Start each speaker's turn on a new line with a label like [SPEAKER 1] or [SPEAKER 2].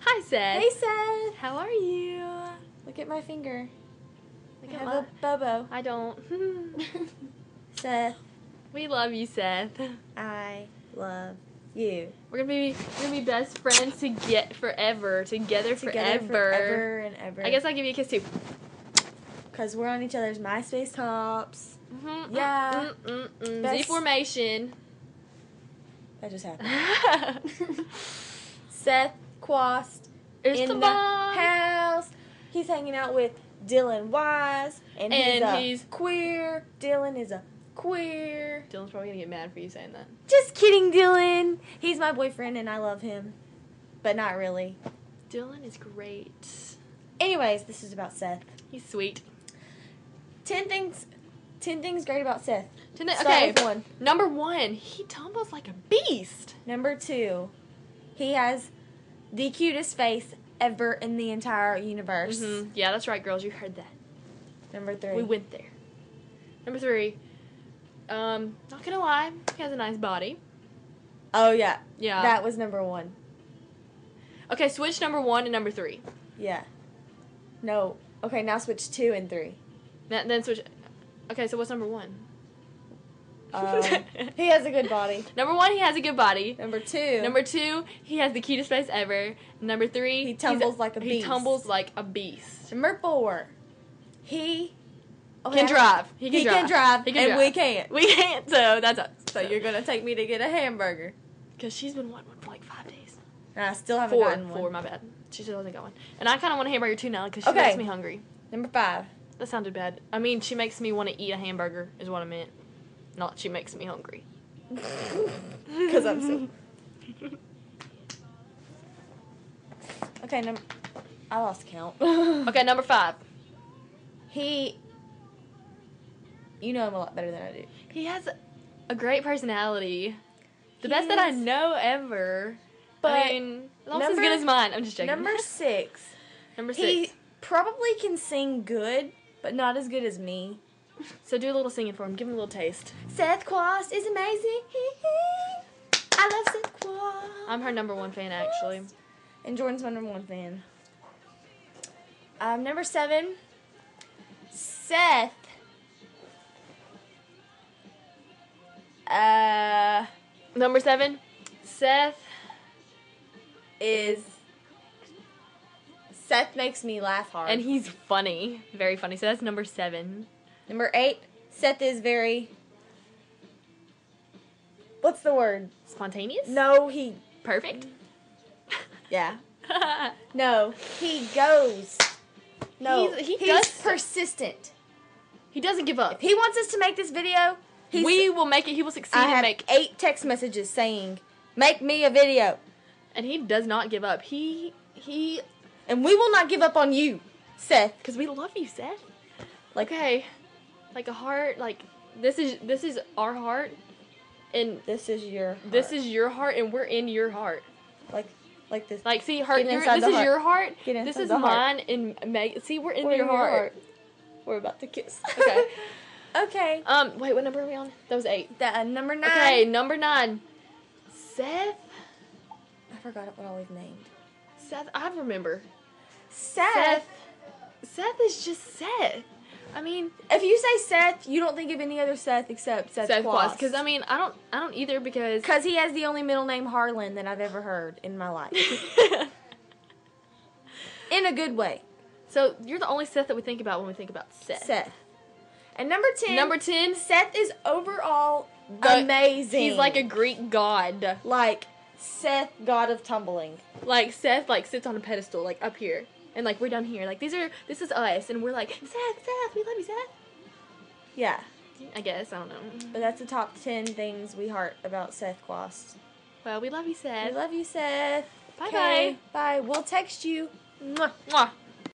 [SPEAKER 1] Hi, Seth.
[SPEAKER 2] Hey, Seth.
[SPEAKER 1] How are you?
[SPEAKER 2] Look at my finger.
[SPEAKER 1] Look
[SPEAKER 2] I
[SPEAKER 1] at
[SPEAKER 2] have
[SPEAKER 1] my-
[SPEAKER 2] a bobo.
[SPEAKER 1] I don't.
[SPEAKER 2] Seth,
[SPEAKER 1] we love you, Seth.
[SPEAKER 2] I love you.
[SPEAKER 1] We're gonna be we're gonna be best friends to get forever, together,
[SPEAKER 2] Together
[SPEAKER 1] forever.
[SPEAKER 2] forever and ever.
[SPEAKER 1] I guess I'll give you a kiss too.
[SPEAKER 2] because we're on each other's MySpace tops.
[SPEAKER 1] Mm-hmm.
[SPEAKER 2] Yeah.
[SPEAKER 1] Mm, mm, mm.
[SPEAKER 2] Best-
[SPEAKER 1] Z formation.
[SPEAKER 2] That just happened. Seth Quast
[SPEAKER 1] It's
[SPEAKER 2] in
[SPEAKER 1] the
[SPEAKER 2] the house. He's hanging out with Dylan Wise, and, he's
[SPEAKER 1] And
[SPEAKER 2] a
[SPEAKER 1] he's-
[SPEAKER 2] queer. Dylan is a queer.
[SPEAKER 1] Dylan's probably gonna get mad for you saying that.
[SPEAKER 2] Just kidding, Dylan. He's my boyfriend, and I love him, but not really.
[SPEAKER 1] Dylan is great.
[SPEAKER 2] Anyways, this is about Seth.
[SPEAKER 1] He's sweet.
[SPEAKER 2] Ten things. Ten things great about Seth.
[SPEAKER 1] Tonight,
[SPEAKER 2] Start
[SPEAKER 1] okay,
[SPEAKER 2] one.
[SPEAKER 1] number one, he tumbles like a beast.
[SPEAKER 2] Number two, he has the cutest face ever in the entire universe.
[SPEAKER 1] Mhm. Yeah, that's right, girls. You heard that.
[SPEAKER 2] Number three.
[SPEAKER 1] We went there. Number three. Um, not gonna lie, he has a nice body.
[SPEAKER 2] Oh yeah,
[SPEAKER 1] Yeah.
[SPEAKER 2] that was number one.
[SPEAKER 1] okay, switch number one and number three.
[SPEAKER 2] Yeah. No. Okay, now switch two and three.
[SPEAKER 1] Then, then switch. Okay, so what's number one?
[SPEAKER 2] Um, he has a good body.
[SPEAKER 1] number one, he has a good body.
[SPEAKER 2] Number two.
[SPEAKER 1] Number two, he has the cutest face ever. Number three,
[SPEAKER 2] He tumbles like a beast.
[SPEAKER 1] He tumbles like a beast.
[SPEAKER 2] Number four. He okay,
[SPEAKER 1] Can drive. He can
[SPEAKER 2] He
[SPEAKER 1] drive.
[SPEAKER 2] can drive,
[SPEAKER 1] He can
[SPEAKER 2] and
[SPEAKER 1] drive.
[SPEAKER 2] we can't.
[SPEAKER 1] We can't. So that's us.
[SPEAKER 2] So you're gonna take me to get a hamburger.
[SPEAKER 1] because she's been wanting one for like five days.
[SPEAKER 2] And I still haven't
[SPEAKER 1] Four,
[SPEAKER 2] gotten one.
[SPEAKER 1] four. My bad. She still hasn't got one, and I kind of want a hamburger too now because she
[SPEAKER 2] Okay.
[SPEAKER 1] makes me hungry.
[SPEAKER 2] Number five.
[SPEAKER 1] That sounded bad. I mean, she makes me want to eat a hamburger. Is what I meant. Not she makes me hungry.
[SPEAKER 2] Because I'm so. Okay, num- I lost count.
[SPEAKER 1] Okay, number five.
[SPEAKER 2] He. You know him a lot better than I do.
[SPEAKER 1] He has a great personality. The
[SPEAKER 2] He
[SPEAKER 1] best that I
[SPEAKER 2] is-
[SPEAKER 1] know ever.
[SPEAKER 2] But
[SPEAKER 1] I mean, almost as
[SPEAKER 2] number-
[SPEAKER 1] good as mine. I'm just joking.
[SPEAKER 2] Number six.
[SPEAKER 1] Number six.
[SPEAKER 2] He probably can sing good, but not as good as me.
[SPEAKER 1] So do a little singing for him. Give him a little taste.
[SPEAKER 2] Seth Quast is amazing. I love Seth Quast.
[SPEAKER 1] I'm her number one fan, actually.
[SPEAKER 2] And Jordan's my number one fan. Um, number seven, Seth. Uh,
[SPEAKER 1] Number seven, Seth.
[SPEAKER 2] is Seth makes me laugh hard.
[SPEAKER 1] And he's funny. Very funny. So that's number seven.
[SPEAKER 2] Number eight, Seth is very. What's the word?
[SPEAKER 1] Spontaneous?
[SPEAKER 2] No, he.
[SPEAKER 1] Perfect?
[SPEAKER 2] Yeah. No, he goes. No,
[SPEAKER 1] He's- he
[SPEAKER 2] he's
[SPEAKER 1] does-
[SPEAKER 2] persistent.
[SPEAKER 1] he doesn't give up.
[SPEAKER 2] If he wants us to make this video,
[SPEAKER 1] we will make it. He will succeed
[SPEAKER 2] I have
[SPEAKER 1] make.
[SPEAKER 2] eight text messages saying, "Make me a video,"
[SPEAKER 1] And he does not give up. He he.
[SPEAKER 2] and we will not give up on you, Seth.
[SPEAKER 1] Because we love you, Seth.
[SPEAKER 2] Like
[SPEAKER 1] Okay, like a heart. Like this is this is our heart, and
[SPEAKER 2] this is your.
[SPEAKER 1] this is your heart, and we're in your heart.
[SPEAKER 2] like like this.
[SPEAKER 1] Like, see, heart.
[SPEAKER 2] Get
[SPEAKER 1] Your,
[SPEAKER 2] inside
[SPEAKER 1] this is
[SPEAKER 2] heart.
[SPEAKER 1] your heart. This is
[SPEAKER 2] the heart.
[SPEAKER 1] mine, and Meg. See, we're in
[SPEAKER 2] We're
[SPEAKER 1] your,
[SPEAKER 2] in your
[SPEAKER 1] heart.
[SPEAKER 2] heart. We're about to kiss.
[SPEAKER 1] Okay.
[SPEAKER 2] okay.
[SPEAKER 1] Um. Wait. What number are we on? That was eight.
[SPEAKER 2] The, uh, number nine.
[SPEAKER 1] Okay. Number nine. Seth.
[SPEAKER 2] I forgot what I was named.
[SPEAKER 1] Seth. I remember.
[SPEAKER 2] Seth.
[SPEAKER 1] Seth. Seth is just Seth. I mean,
[SPEAKER 2] If you say Seth, you don't think of any other Seth except Seth,
[SPEAKER 1] Seth Quast. Because I mean, I don't. I don't either. Because.
[SPEAKER 2] Because he has the only middle name Harlan that I've ever heard in my life. in a good way.
[SPEAKER 1] so you're the only Seth that we think about when we think about Seth.
[SPEAKER 2] Seth. And number 10.
[SPEAKER 1] Number ten.
[SPEAKER 2] Seth is overall
[SPEAKER 1] The-
[SPEAKER 2] amazing.
[SPEAKER 1] He's like a Greek god.
[SPEAKER 2] Like Seth, god of tumbling.
[SPEAKER 1] Like Seth, like sits on a pedestal, like up here, and like we're down here. Like these are. This is us, and we're like Seth, Seth, we love you, Seth.
[SPEAKER 2] Yeah.
[SPEAKER 1] I guess I don't know.
[SPEAKER 2] But that's the top 10 things we heart about Seth Quast.
[SPEAKER 1] Well, we love you, Seth.
[SPEAKER 2] We love you, Seth.
[SPEAKER 1] Bye
[SPEAKER 2] bye. Bye. We'll text you.
[SPEAKER 1] Mwah. Mwah.